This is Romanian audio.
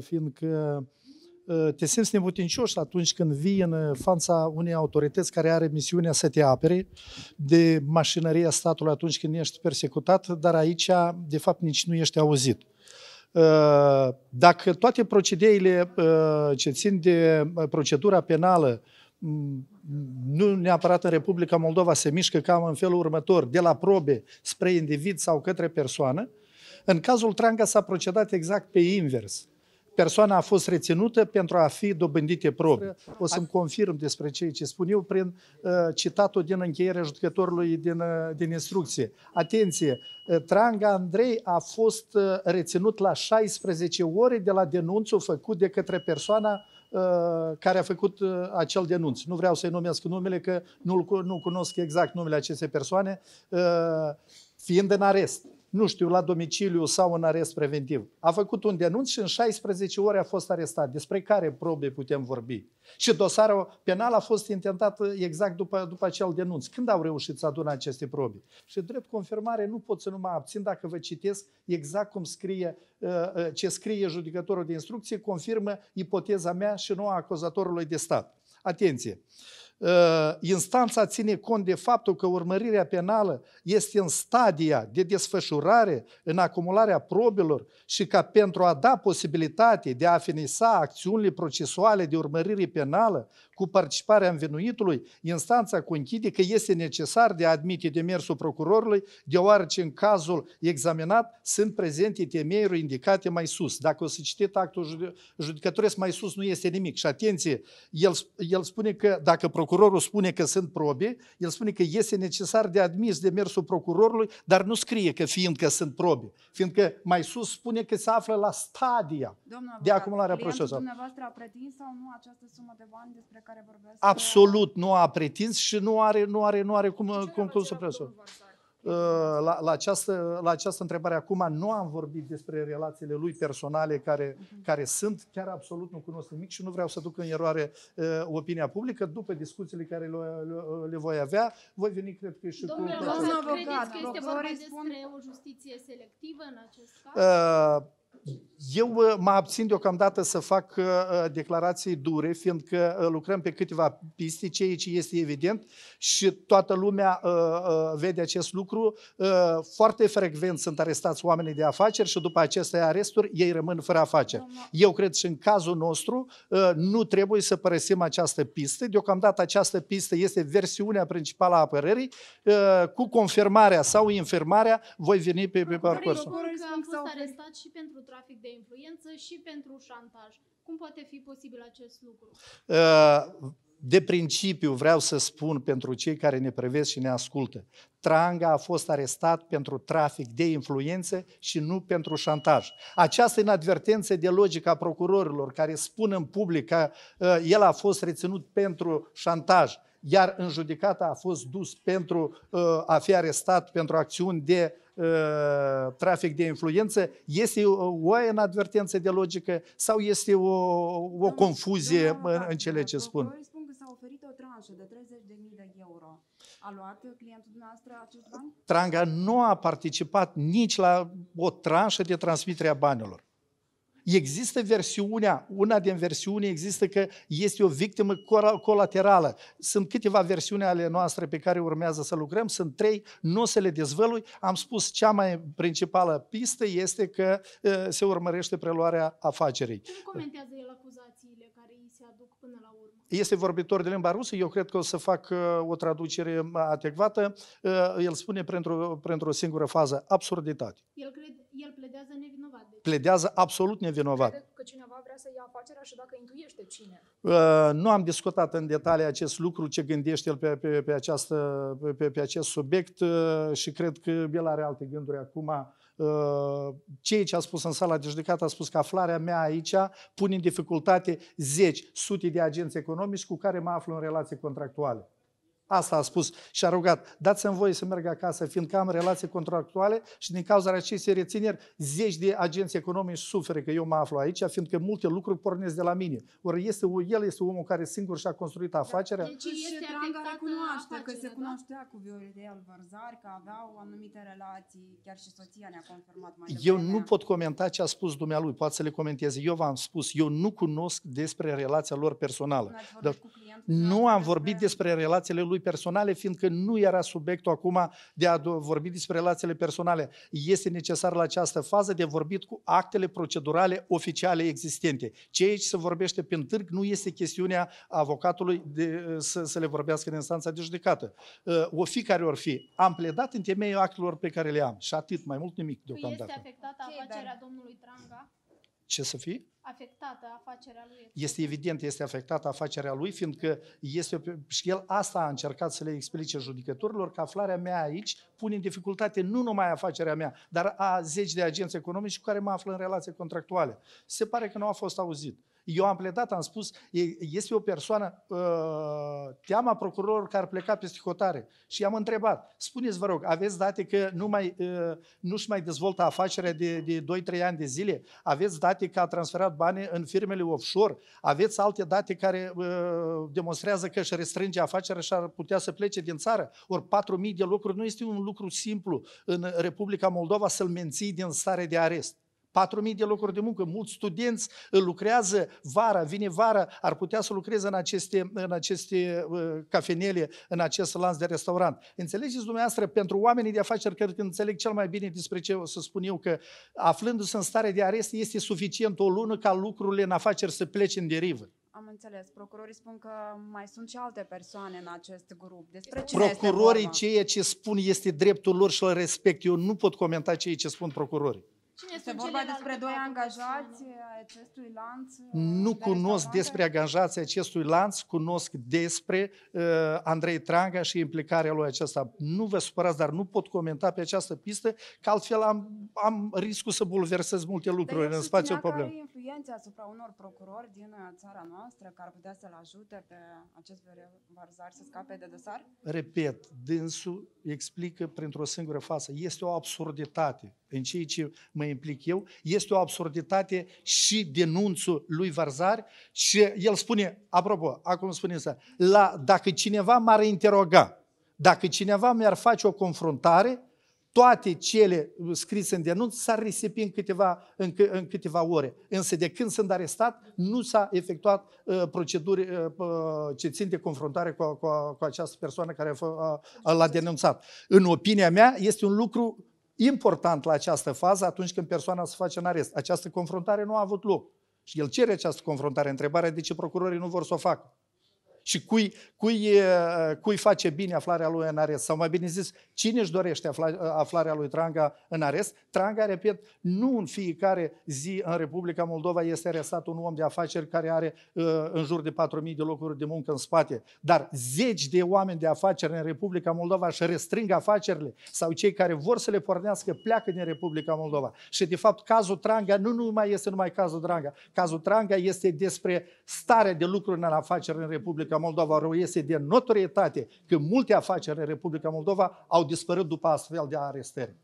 fiindcă ă, te simți neputincioș atunci când vii în fața unei autorități care are misiunea să te apere de mașinăria statului atunci când ești persecutat, dar aici, de fapt, nici nu ești auzit. Ă, dacă toate procedeile ă, ce țin de procedura penală nu neapărat în Republica Moldova se mișcă cam în felul următor, de la probe spre individ sau către persoană, în cazul Tranga s-a procedat exact pe invers persoana a fost reținută pentru a fi dobândite probe. O să-mi confirm despre ceea ce spun eu prin uh, citatul din încheierea judecătorului din, uh, din instrucție. Atenție! Uh, Tranga Andrei a fost uh, reținut la 16 ore de la denunțul făcut de către persoana uh, care a făcut uh, acel denunț. Nu vreau să-i numesc numele, că nu, nu cunosc exact numele acestei persoane, fiind în arest nu știu, la domiciliu sau în arest preventiv. A făcut un denunț și în 16 ore a fost arestat. Despre care probe putem vorbi? Și dosarul penal a fost intentat exact după, după acel denunț. Când au reușit să adună aceste probe? Și drept confirmare nu pot să nu mă abțin dacă vă citesc exact cum scrie, uh, uh, ce scrie judecătorul de instrucție, confirmă ipoteza mea și nu a acuzatorului de stat. Atenție! Uh, instanța ține cont de faptul că urmărirea penală este în stadia de desfășurare, în acumularea probelor și ca pentru a da posibilitate de a finisa acțiunile procesuale de urmărire penală cu participarea învinuitului, instanța conchide că este necesar de a admite demersul procurorului, deoarece în cazul examinat sunt prezente temeiuri indicate mai sus. Dacă o să citiți actul judecătoresc mai sus, nu este nimic. Și atenție, el, el spune că dacă procurorul spune că sunt probe, el spune că este necesar de admis demersul procurorului, dar nu scrie că fiindcă sunt probe, fiindcă mai sus spune că se află la stadia Domnul de acumulare a procesului. dumneavoastră a pretins sau nu această sumă de bani despre care vorbesc? Absolut nu a pretins și nu are, nu are, nu are cum, cum, cum să presă. La, la, această, la această întrebare acum nu am vorbit despre relațiile lui personale care, uh-huh. care sunt, chiar absolut nu cunosc nimic și nu vreau să duc în eroare uh, opinia publică. După discuțiile care le, le, le voi avea, voi veni, cred că și Domnule, cu... Domnule, credeți că este vorba despre o justiție selectivă în acest caz? Uh, eu uh, mă abțin deocamdată să fac uh, uh, declarații dure, fiindcă lucrăm pe câteva piste, ceea ce este evident și toată lumea vede acest lucru. Foarte frecvent sunt arestați oamenii de afaceri și după aceste aresturi ei rămân fără afaceri. Eu cred și în cazul nostru nu trebuie să părăsim această pistă. Deocamdată această pistă este versiunea principală a apărării. Cu confirmarea sau infirmarea voi veni pe, pe parcursul. Că am fost arestat și pentru trafic de influență și pentru șantaj. Cum poate fi posibil acest lucru? Uh, de principiu vreau să spun pentru cei care ne privesc și ne ascultă. Tranga a fost arestat pentru trafic de influență și nu pentru șantaj. Această inadvertență de logică a procurorilor care spun în public că uh, el a fost reținut pentru șantaj, iar în judecată a fost dus pentru uh, a fi arestat pentru acțiuni de Uh, trafic de influență, este o inadvertență de logică sau este o, o confuzie în, în cele ce spun? spun că s-a oferit o tranșă de 30.000 de euro. A luat clientul dumneavoastră acest bani? Tranga nu a participat nici la o tranșă de transmitere a banilor. Există versiunea, una din versiuni există că este o victimă colaterală. Sunt câteva versiuni ale noastre pe care urmează să lucrăm, sunt trei, nu o să le dezvălui. Am spus, cea mai principală pistă este că uh, se urmărește preluarea afacerii. Cum comentează el acuzațiile care îi se aduc până la urmă? Este vorbitor de limba rusă, eu cred că o să fac uh, o traducere adecvată. Uh, el spune pentru, pentru o singură fază, absurditate. El, cred, el pledează nevinovat. Deci. Pledează absolut nevinovat. Crede că cineva vrea să ia afacerea și dacă intuiește cine? Uh, nu am discutat în detalii acest lucru, ce gândește el pe, pe, pe, această, pe, pe acest subiect uh, și cred că el are alte gânduri acum. Uh, ceea ce a spus în sala de judecată a spus că aflarea mea aici pune în dificultate zeci, sute de agenți economici cu care mă aflu în relații contractuale. Asta a spus și a rugat, dați-mi voie să merg acasă, fiindcă am relații contractuale și din cauza acestei rețineri, zeci de agenți economici suferă că eu mă aflu aici, fiindcă multe lucruri pornesc de la mine. Ori este, el este omul care singur și-a construit afacerea. Deci Și este Dranga afectată recunoaște că afacerea, se da? cunoștea cu Viorel Vărzari, că aveau anumite relații, chiar și soția ne-a confirmat mai Eu devreme. nu pot comenta ce a spus dumnealui, poate să le comenteze. Eu v-am spus, eu nu cunosc despre relația lor personală. N-ați vorbit Dar cu clientul Nu dumneavoastră am vorbit despre relațiile lui personale, fiindcă nu era subiectul acum de a do- vorbi despre relațiile personale. Este necesar la această fază de vorbit cu actele procedurale oficiale existente. Ce aici se vorbește pe târg nu este chestiunea avocatului de, să, să le vorbească în instanța de judecată. Uh, O fi care or fi. Am pledat în temeiul actelor pe care le am și atât, mai mult nimic Că este deocamdată. afectată Ok, afacerea dar- domnului Tranga? Ce să fie? Afectată afacerea lui? Este evident, este afectată afacerea lui, fiindcă este, o- și el asta a încercat să le explice judecătorilor, că aflarea mea aici pune în dificultate nu numai afacerea mea, dar a zeci de agenți economici cu care mă află în relație contractuale. Se pare că nu a fost auzit. Eu am pledat, am spus, e- este o persoană, uh, teama procurorilor care pleca peste hotare. Și i-am întrebat, spuneți vă rog, aveți date că nu mai, uh, nu-și mai dezvoltă afacerea de, de 2-3 ani de zile? Aveți date că a transferat bani în firmele offshore? Aveți alte date care uh, demonstrează că își restrânge afacerea și ar putea să plece din țară? Ori 4.000 de locuri nu este un lucru simplu în Republica Moldova să-l menții din stare de arest. 4.000 de locuri de muncă, mulți studenți uh, lucrează vara, vine vara, ar putea să lucreze în aceste, în aceste uh, cafenele, în acest lanț de restaurant. Înțelegeți dumneavoastră, pentru oamenii de afaceri, cred că înțeleg cel mai bine despre ce o să spun eu, că aflându-se în stare de arest, este suficient o lună ca lucrurile în afaceri să plece în derivă. Am înțeles. Procurorii spun că mai sunt și alte persoane în acest grup. Despre cine Procurorii, este vorba? ceea ce spun este dreptul lor și îl respect. Eu nu pot comenta ceea ce spun procurorii. Cine Este sunt vorba celelalte despre doi patru angajați persoane? ai acestui lanț? Nu de cunosc restaurante? despre angajații acestui lanț, cunosc despre uh, Andrei Tranga și implicarea lui acesta. Nu vă supărați, dar nu pot comenta pe această pistă, că altfel am, am riscul să bulversez multe Dar lucruri el în spațiul susținea că problem. are influență asupra unor procurori din uh, țara noastră care ar putea să-l ajute pe acest Varzar să scape de dosar? Repet, dânsul explică printr-o singură față. Este o absurditate în ceea ce mă implic eu, este o absurditate și denunțul lui Varzari și el spune, apropo, acum spune asta, la, dacă cineva m-ar interoga, dacă cineva mi-ar face o confruntare, toate cele scrise în denunț s-ar risipi în câteva, în, câ- în câteva ore. Însă de când sunt arestat, nu s-a efectuat uh, proceduri uh, uh, ce țin de confruntare cu, cu, cu această persoană care a, fă- a, a, l-a denunțat. În opinia mea, este un lucru important la această fază atunci când persoana se face în arest. Această confruntare nu a avut loc. Și el cere această confruntare. Întrebarea de ce procurorii nu vor să o facă. Și cui, cui, e, cui face bine aflarea lui în arest? Sau mai bine zis, cine își dorește afla, aflarea lui Tranga în arest? Tranga, repet, nu în fiecare zi în Republica Moldova este arestat un om de afaceri care are uh, în jur de 4.000 de locuri de muncă în spate. Dar zeci de oameni de afaceri în Republica Moldova își restrâng afacerile sau cei care vor să le pornească pleacă din Republica Moldova. Și de fapt cazul Tranga nu numai este numai cazul Tranga. Cazul Tranga este despre starea de lucruri în afaceri în Republica Moldova. Ori Este de notorietate că multe afaceri în Republica Moldova au dispărut după astfel de arestări.